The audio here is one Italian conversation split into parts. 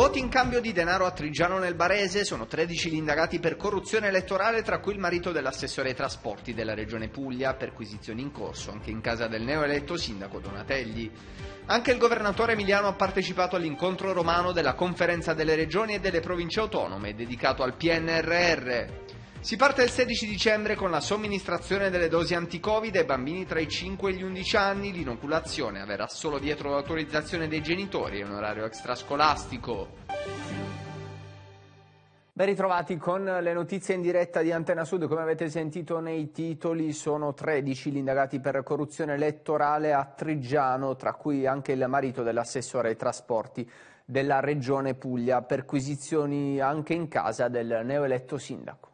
Voti in cambio di denaro a Trigiano nel Barese, sono 13 gli indagati per corruzione elettorale, tra cui il marito dell'assessore ai trasporti della regione Puglia, perquisizioni in corso anche in casa del neoeletto sindaco Donatelli. Anche il governatore Emiliano ha partecipato all'incontro romano della conferenza delle regioni e delle province autonome dedicato al PNRR. Si parte il 16 dicembre con la somministrazione delle dosi anti-Covid ai bambini tra i 5 e gli 11 anni. L'inoculazione avverrà solo dietro l'autorizzazione dei genitori e un orario extrascolastico. Ben ritrovati con le notizie in diretta di Antena Sud. Come avete sentito nei titoli, sono 13 gli indagati per corruzione elettorale a Trigiano, tra cui anche il marito dell'assessore ai trasporti della regione Puglia, perquisizioni anche in casa del neoeletto sindaco.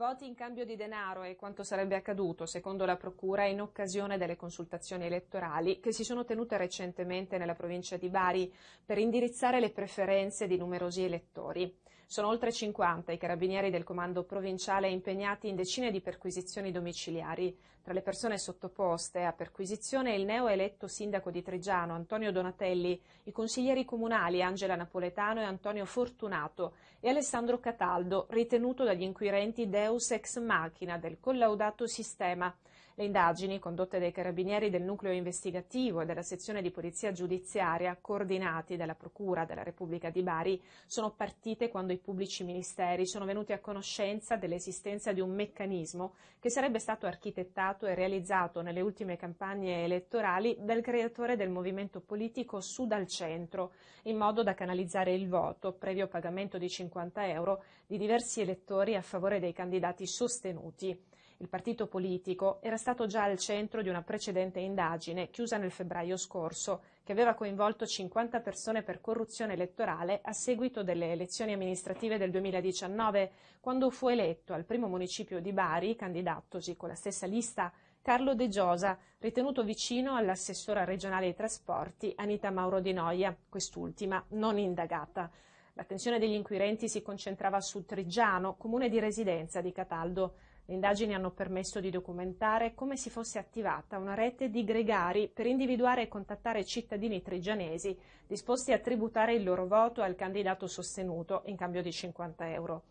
Voti in cambio di denaro è quanto sarebbe accaduto, secondo la Procura, in occasione delle consultazioni elettorali che si sono tenute recentemente nella provincia di Bari per indirizzare le preferenze di numerosi elettori. Sono oltre 50 i carabinieri del comando provinciale impegnati in decine di perquisizioni domiciliari. Tra le persone sottoposte a perquisizione il neoeletto sindaco di Trigiano Antonio Donatelli, i consiglieri comunali Angela Napoletano e Antonio Fortunato e Alessandro Cataldo, ritenuto dagli inquirenti Deus ex machina del collaudato sistema. Le indagini, condotte dai carabinieri del nucleo investigativo e della sezione di polizia giudiziaria, coordinati dalla Procura della Repubblica di Bari, sono partite quando i pubblici ministeri sono venuti a conoscenza dell'esistenza di un meccanismo che sarebbe stato architettato e realizzato nelle ultime campagne elettorali dal creatore del movimento politico Sud al Centro, in modo da canalizzare il voto, previo pagamento di 50 euro, di diversi elettori a favore dei candidati sostenuti. Il partito politico era stato già al centro di una precedente indagine chiusa nel febbraio scorso, che aveva coinvolto 50 persone per corruzione elettorale a seguito delle elezioni amministrative del 2019, quando fu eletto al primo municipio di Bari, candidatosi con la stessa lista, Carlo De Giosa, ritenuto vicino all'assessora regionale ai trasporti Anita Mauro Di Noia, quest'ultima non indagata. L'attenzione degli inquirenti si concentrava su Trigiano, comune di residenza di Cataldo. Le indagini hanno permesso di documentare come si fosse attivata una rete di gregari per individuare e contattare cittadini trigianesi disposti a tributare il loro voto al candidato sostenuto in cambio di 50 euro.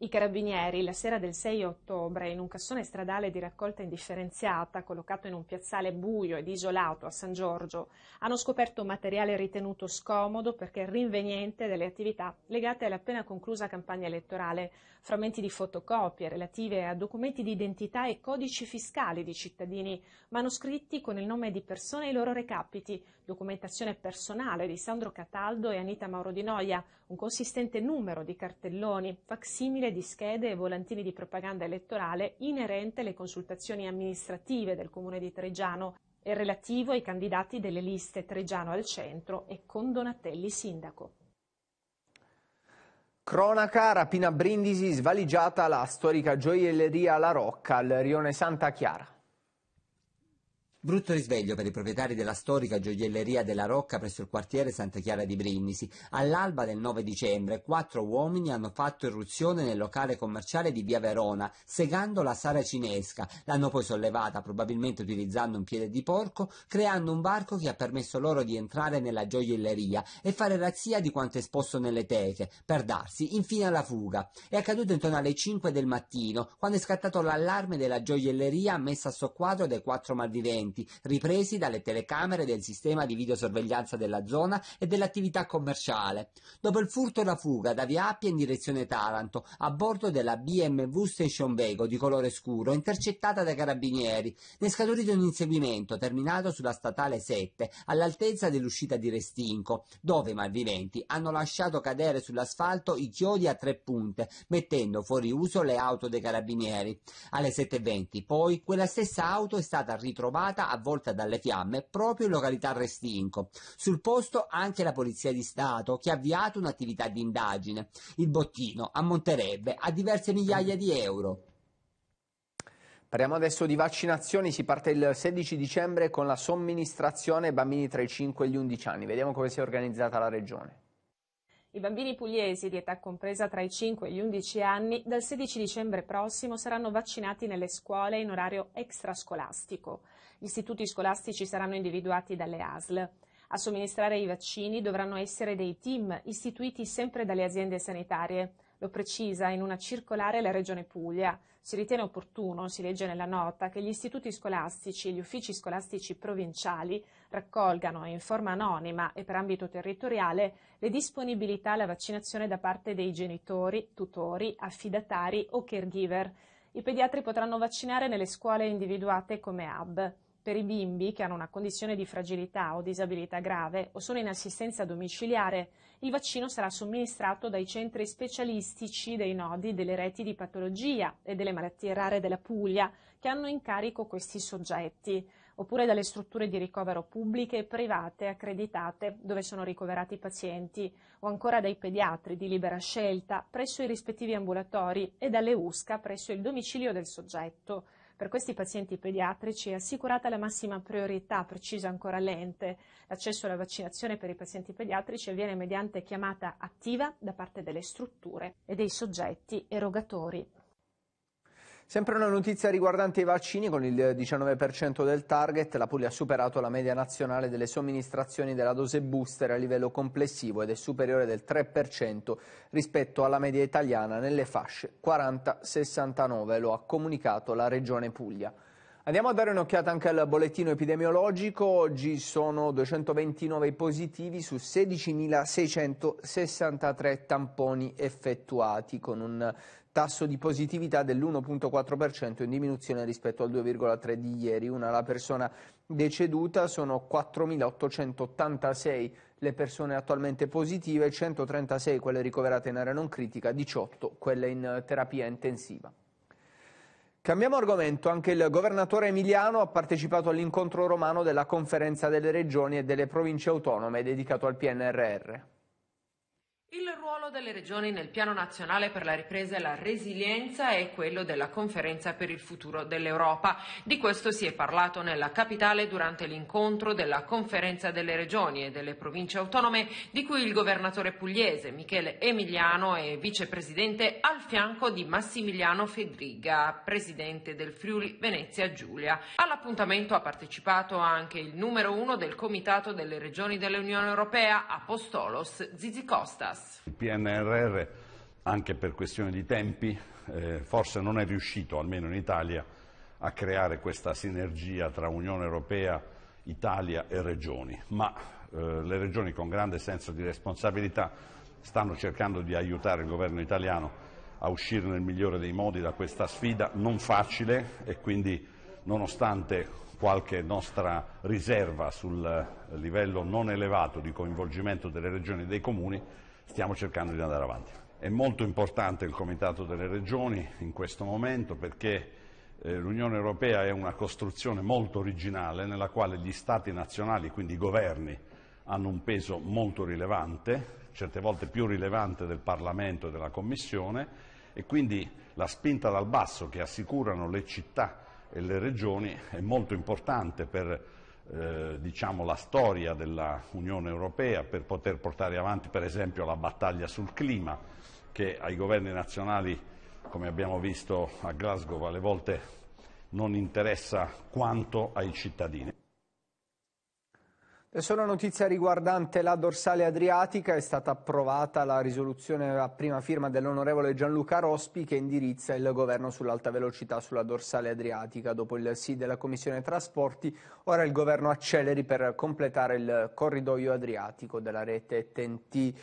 I carabinieri, la sera del 6 ottobre, in un cassone stradale di raccolta indifferenziata, collocato in un piazzale buio ed isolato a San Giorgio, hanno scoperto materiale ritenuto scomodo perché rinveniente delle attività legate all'appena conclusa campagna elettorale, frammenti di fotocopie relative a documenti di identità e codici fiscali di cittadini, manoscritti con il nome di persone e i loro recapiti, documentazione personale di Sandro Cataldo e Anita Mauro Di Noia, un consistente numero di cartelloni, facsimile di schede e volantini di propaganda elettorale inerente alle consultazioni amministrative del comune di Tregiano e relativo ai candidati delle liste Tregiano al centro e con Donatelli sindaco. Cronaca, rapina Brindisi, svaligiata la storica gioielleria La Rocca al rione Santa Chiara. Brutto risveglio per i proprietari della storica gioielleria della Rocca presso il quartiere Santa Chiara di Brindisi. All'alba del 9 dicembre quattro uomini hanno fatto irruzione nel locale commerciale di Via Verona, segando la sala cinesca. L'hanno poi sollevata, probabilmente utilizzando un piede di porco, creando un varco che ha permesso loro di entrare nella gioielleria e fare razzia di quanto esposto nelle teche, per darsi infine alla fuga. È accaduto intorno alle 5 del mattino, quando è scattato l'allarme della gioielleria messa a soqquadro dai quattro malviventi movimenti ripresi dalle telecamere del sistema di videosorveglianza della zona e dell'attività commerciale. Dopo il furto e la fuga da Via Appia in direzione Taranto, a bordo della BMW Station Vego di colore scuro, intercettata dai carabinieri, ne è scaturito un inseguimento terminato sulla statale 7, all'altezza dell'uscita di Restinco, dove i malviventi hanno lasciato cadere sull'asfalto i chiodi a tre punte, mettendo fuori uso le auto dei carabinieri. Alle 7.20 poi quella stessa auto è stata ritrovata stata avvolta dalle fiamme proprio in località Restinco. Sul posto anche la Polizia di Stato che ha avviato un'attività di indagine. Il bottino ammonterebbe a diverse migliaia di euro. Parliamo adesso di vaccinazioni, si parte il 16 dicembre con la somministrazione ai bambini tra i 5 e gli 11 anni. Vediamo come si è organizzata la regione. I bambini pugliesi di età compresa tra i 5 e gli 11 anni dal 16 dicembre prossimo saranno vaccinati nelle scuole in orario extrascolastico. Gli istituti scolastici saranno individuati dalle ASL. A somministrare i vaccini dovranno essere dei team istituiti sempre dalle aziende sanitarie. Lo precisa in una circolare la Regione Puglia. Si ritiene opportuno, si legge nella nota, che gli istituti scolastici e gli uffici scolastici provinciali raccolgano in forma anonima e per ambito territoriale le disponibilità alla vaccinazione da parte dei genitori, tutori, affidatari o caregiver. I pediatri potranno vaccinare nelle scuole individuate come hub. Per i bimbi che hanno una condizione di fragilità o disabilità grave o sono in assistenza domiciliare, il vaccino sarà somministrato dai centri specialistici dei nodi delle reti di patologia e delle malattie rare della Puglia che hanno in carico questi soggetti, oppure dalle strutture di ricovero pubbliche e private accreditate dove sono ricoverati i pazienti, o ancora dai pediatri di libera scelta presso i rispettivi ambulatori e dalle USCA presso il domicilio del soggetto. Per questi pazienti pediatrici è assicurata la massima priorità, precisa ancora l'ente. L'accesso alla vaccinazione per i pazienti pediatrici avviene mediante chiamata attiva da parte delle strutture e dei soggetti erogatori. Sempre una notizia riguardante i vaccini, con il 19% del target la Puglia ha superato la media nazionale delle somministrazioni della dose booster a livello complessivo ed è superiore del 3% rispetto alla media italiana nelle fasce 40-69, lo ha comunicato la Regione Puglia. Andiamo a dare un'occhiata anche al bollettino epidemiologico. Oggi sono 229 positivi su 16.663 tamponi effettuati, con un tasso di positività dell'1.4% in diminuzione rispetto al 2,3 di ieri. Una la persona deceduta, sono 4.886 le persone attualmente positive, 136 quelle ricoverate in area non critica, 18 quelle in terapia intensiva. Cambiamo argomento, anche il governatore emiliano ha partecipato all'incontro romano della conferenza delle regioni e delle province autonome dedicato al PNRR. Il ruolo delle regioni nel piano nazionale per la ripresa e la resilienza è quello della conferenza per il futuro dell'Europa. Di questo si è parlato nella capitale durante l'incontro della conferenza delle regioni e delle province autonome di cui il governatore pugliese Michele Emiliano è vicepresidente al fianco di Massimiliano Fedriga, presidente del Friuli Venezia Giulia. All'appuntamento ha partecipato anche il numero uno del Comitato delle regioni dell'Unione Europea, Apostolos Zizi Il PNRR, anche per questione di tempi, eh, forse non è riuscito, almeno in Italia, a creare questa sinergia tra Unione Europea, Italia e Regioni, ma eh, le Regioni con grande senso di responsabilità stanno cercando di aiutare il governo italiano a uscire nel migliore dei modi da questa sfida non facile e quindi nonostante qualche nostra riserva sul livello non elevato di coinvolgimento delle regioni e dei comuni, stiamo cercando di andare avanti. È molto importante il Comitato delle Regioni in questo momento perché eh, l'Unione Europea è una costruzione molto originale nella quale gli Stati nazionali, quindi i governi, hanno un peso molto rilevante, certe volte più rilevante del Parlamento e della Commissione e quindi la spinta dal basso che assicurano le città e le regioni è molto importante per eh, diciamo, la storia dell'Unione Europea per poter portare avanti per esempio la battaglia sul clima che ai governi nazionali, come abbiamo visto a Glasgow, alle volte non interessa quanto ai cittadini. Adesso una notizia riguardante la dorsale adriatica, è stata approvata la risoluzione a prima firma dell'onorevole Gianluca Rospi che indirizza il governo sull'alta velocità sulla dorsale adriatica. Dopo il sì della Commissione Trasporti, ora il governo acceleri per completare il corridoio adriatico della rete TNT.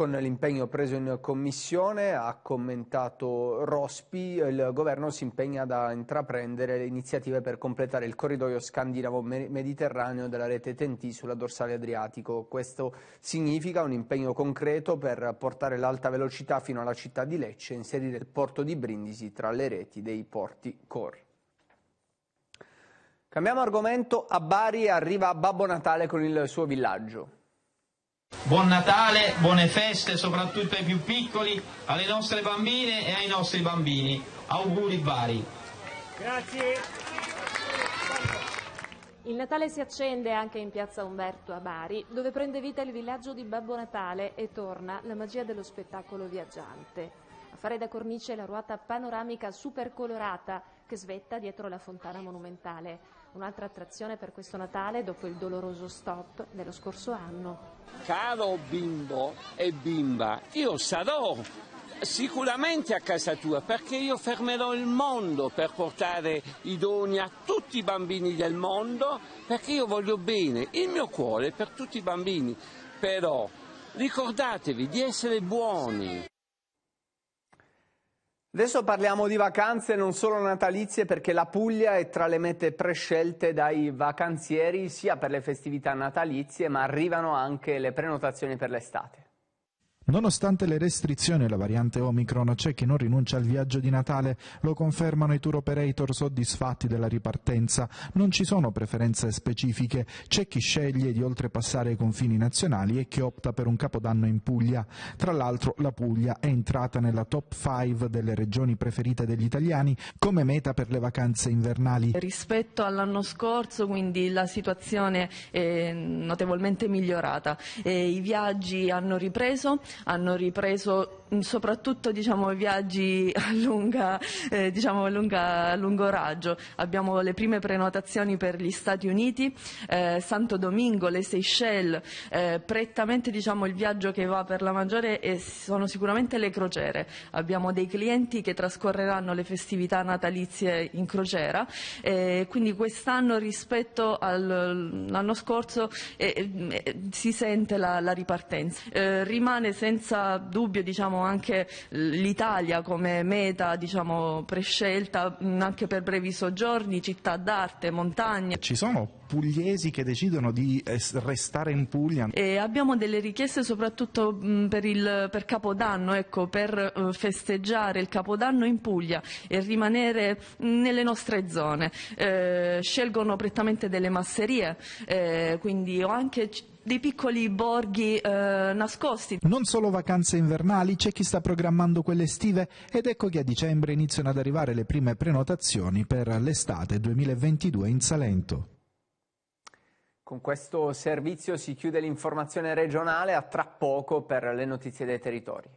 Con l'impegno preso in commissione, ha commentato Rospi, il governo si impegna ad intraprendere le iniziative per completare il corridoio scandinavo-mediterraneo della rete TNT sulla dorsale adriatico. Questo significa un impegno concreto per portare l'alta velocità fino alla città di Lecce e inserire il porto di Brindisi tra le reti dei porti core. Cambiamo argomento, a Bari arriva Babbo Natale con il suo villaggio. Buon Natale, buone feste soprattutto ai più piccoli, alle nostre bambine e ai nostri bambini. Auguri Bari. Grazie. Il Natale si accende anche in piazza Umberto a Bari, dove prende vita il villaggio di Babbo Natale e torna la magia dello spettacolo viaggiante. A fare da cornice la ruota panoramica super colorata che svetta dietro la fontana monumentale. Un'altra attrazione per questo Natale dopo il doloroso stop dello scorso anno. Caro bimbo e bimba, io sarò sicuramente a casa tua perché io fermerò il mondo per portare i doni a tutti i bambini del mondo perché io voglio bene, il mio cuore per tutti i bambini, però ricordatevi di essere buoni. Adesso parliamo di vacanze non solo natalizie perché la Puglia è tra le mete prescelte dai vacanzieri sia per le festività natalizie ma arrivano anche le prenotazioni per l'estate. Nonostante le restrizioni e la variante Omicron, c'è chi non rinuncia al viaggio di Natale, lo confermano i tour operator soddisfatti della ripartenza. Non ci sono preferenze specifiche, c'è chi sceglie di oltrepassare i confini nazionali e chi opta per un capodanno in Puglia. Tra l'altro la Puglia è entrata nella top 5 delle regioni preferite degli italiani come meta per le vacanze invernali. Rispetto all'anno scorso, quindi la situazione è notevolmente migliorata. E I viaggi hanno ripreso, hanno ripreso soprattutto diciamo, viaggi a, lunga, eh, diciamo, a, lunga, a, lungo raggio. Abbiamo le prime prenotazioni per gli Stati Uniti, eh, Santo Domingo, le Seychelles, eh, prettamente diciamo, il viaggio che va per la maggiore sono sicuramente le crociere. Abbiamo dei clienti che trascorreranno le festività natalizie in crociera, quindi quest'anno rispetto all'anno scorso si sente la, la ripartenza. Eh, rimane senza dubbio diciamo, anche l'Italia come meta diciamo, prescelta anche per brevi soggiorni, città d'arte, montagne. Ci sono pugliesi che decidono di restare in Puglia? E abbiamo delle richieste soprattutto per, il, per Capodanno, ecco, per uh, festeggiare il Capodanno in Puglia e rimanere nelle nostre zone. Eh, scelgono prettamente delle masserie, eh, quindi ho anche dei piccoli borghi eh, nascosti. Non solo vacanze invernali, c'è chi sta programmando quelle estive ed ecco che a dicembre iniziano ad arrivare le prime prenotazioni per l'estate 2022 in Salento. Con questo servizio si chiude l'informazione regionale, a tra poco per le notizie dei territori.